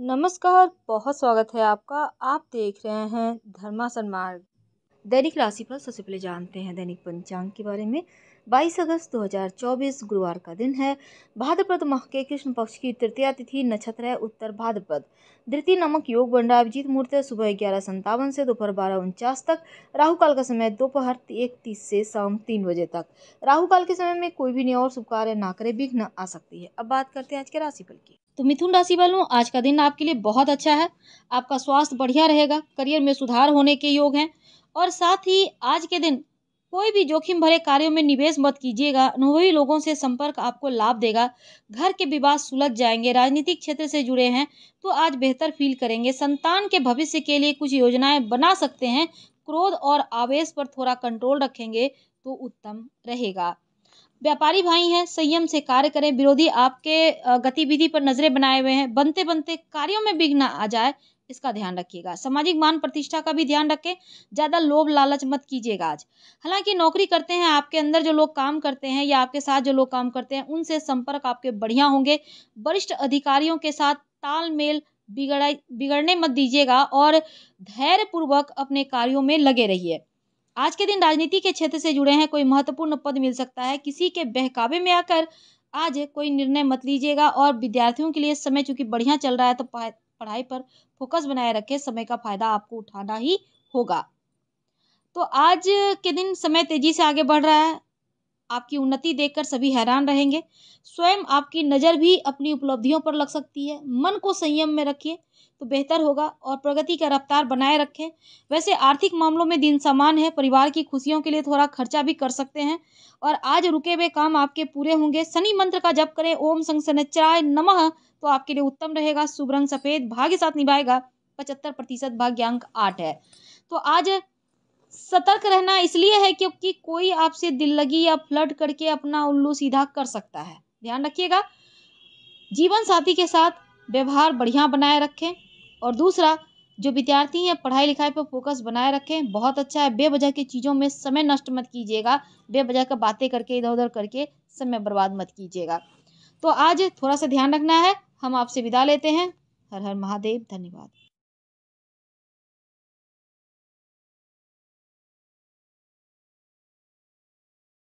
नमस्कार, बहुत स्वागत है आपका। आप देख रहे हैं धर्मासन मार्ग। दैनिक राशिफल सबसे पहले जानते हैं दैनिक पंचांग के बारे में। 22 अगस्त 2024 गुरुवार का दिन है। भाद्रपद माह के कृष्ण पक्ष की तृतीया तिथि, नक्षत्र है उत्तर भाद्रपद। द्वितीय नमक योग बंडा अभिजीत मुहूर्त सुबह ग्यारह संतावन से दोपहर बारह उनचास तक। राहु काल का समय दोपहर एक तीस से शाम तीन बजे तक। राहु काल के समय में कोई भी नहीं और शुभ कार्य ना करे विघ्न आ सकती है। अब बात करते हैं आज के राशिफल की। तो मिथुन राशि वालों, आज का दिन आपके लिए बहुत अच्छा है। आपका स्वास्थ्य बढ़िया रहेगा, करियर में सुधार होने के योग हैं और साथ ही आज के दिन कोई भी जोखिम भरे कार्यों में निवेश मत कीजिएगा अनुभवी लोगों से संपर्क आपको लाभ देगा। घर के विवाद सुलझ जाएँगे, राजनीतिक क्षेत्र से जुड़े हैं तो आज बेहतर फील करेंगे। संतान के भविष्य के लिए कुछ योजनाएँ बना सकते हैं, क्रोध और आवेश पर थोड़ा कंट्रोल रखेंगे तो उत्तम रहेगा। व्यापारी भाई हैं, संयम से कार्य करें, विरोधी आपके गतिविधि पर नज़रें बनाए हुए हैं बनते बनते कार्यों में विघ्न आ जाए, इसका ध्यान रखिएगा। सामाजिक मान प्रतिष्ठा का भी ध्यान रखें, ज़्यादा लोभ लालच मत कीजिएगा आज। हालाँकि नौकरी करते हैं, आपके अंदर जो लोग काम करते हैं या आपके साथ जो लोग काम करते हैं, उनसे संपर्क आपके बढ़िया होंगे। वरिष्ठ अधिकारियों के साथ तालमेल बिगड़ा बिगड़ने मत दीजिएगा और धैर्यपूर्वक अपने कार्यों में लगे रहिए। आज के दिन राजनीति के क्षेत्र से जुड़े हैं, कोई महत्वपूर्ण पद मिल सकता है। किसी के बहकावे में आकर आज कोई निर्णय मत लीजिएगा और विद्यार्थियों के लिए समय चूँकि बढ़िया चल रहा है तो पढ़ाई पर फोकस बनाए रखें। समय का फ़ायदा आपको उठाना ही होगा। तो आज के दिन समय तेज़ी से आगे बढ़ रहा है। आपकी उन्नति देखकर सभी हैरान रहेंगे। स्वयं आपकी नज़र भी अपनी उपलब्धियों पर लग सकती है। मन को संयम में रखिए तो बेहतर होगा और प्रगति का रफ्तार बनाए रखें। वैसे आर्थिक मामलों में दिन समान है, परिवार की खुशियों के लिए थोड़ा खर्चा भी कर सकते हैं। और आज रुके हुए काम आपके पूरे होंगे। शनि मंत्र का जप करें, ओम संग सनचाय नमः तो आपके लिए उत्तम रहेगा। शुभ रंग सफ़ेद, भाग्य साथ निभाएगा। पचहत्तर प्रतिशत भाग्यांक आठ है। तो आज सतर्क रहना इसलिए है क्योंकि कोई आपसे दिल लगी या फ्लड करके अपना उल्लू सीधा कर सकता है। ध्यान रखिएगा, जीवन साथी के साथ व्यवहार बढ़िया बनाए रखें और दूसरा, जो विद्यार्थी हैं, पढ़ाई लिखाई पर फोकस बनाए रखें। बहुत अच्छा है, बेवजह की चीज़ों में समय नष्ट मत कीजिएगा, बेवजह का बातें करके इधर उधर करके समय बर्बाद मत कीजिएगा। तो आज थोड़ा सा ध्यान रखना है। हम आपसे विदा लेते हैं। हर हर महादेव, धन्यवाद।